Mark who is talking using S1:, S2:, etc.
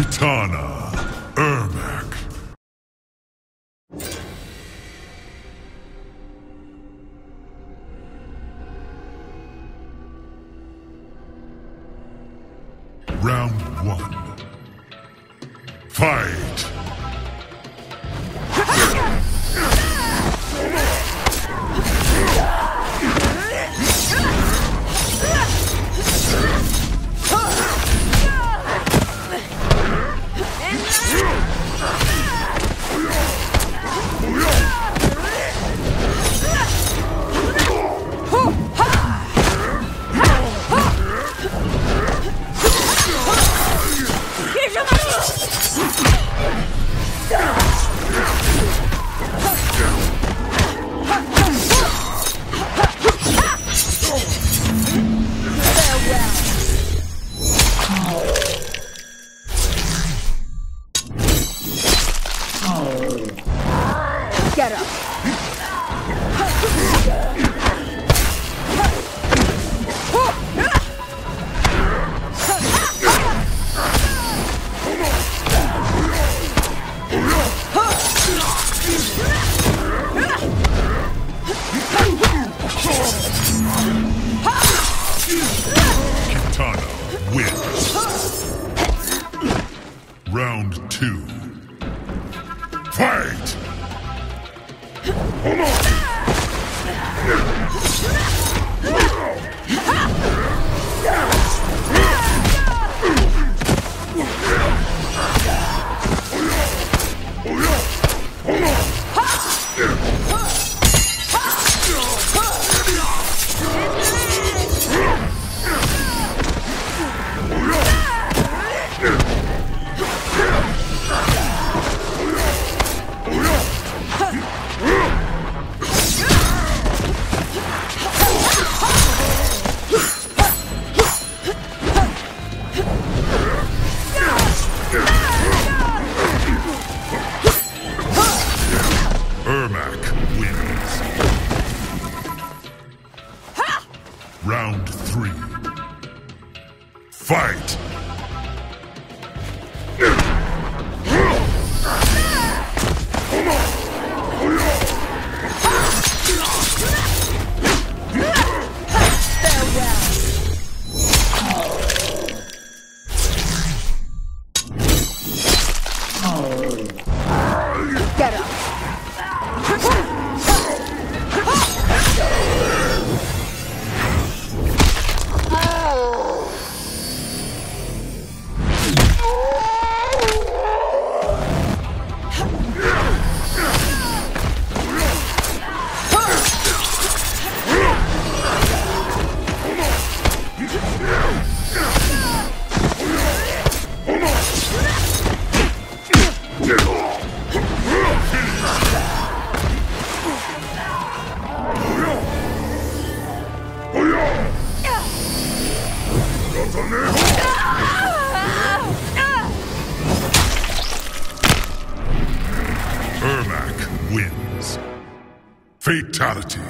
S1: Kitana, Ermac. Round one. Fight!
S2: Up.
S1: Wins. Round two. Fight! Ermac Round three. Fight! Ermac wins. Fatality.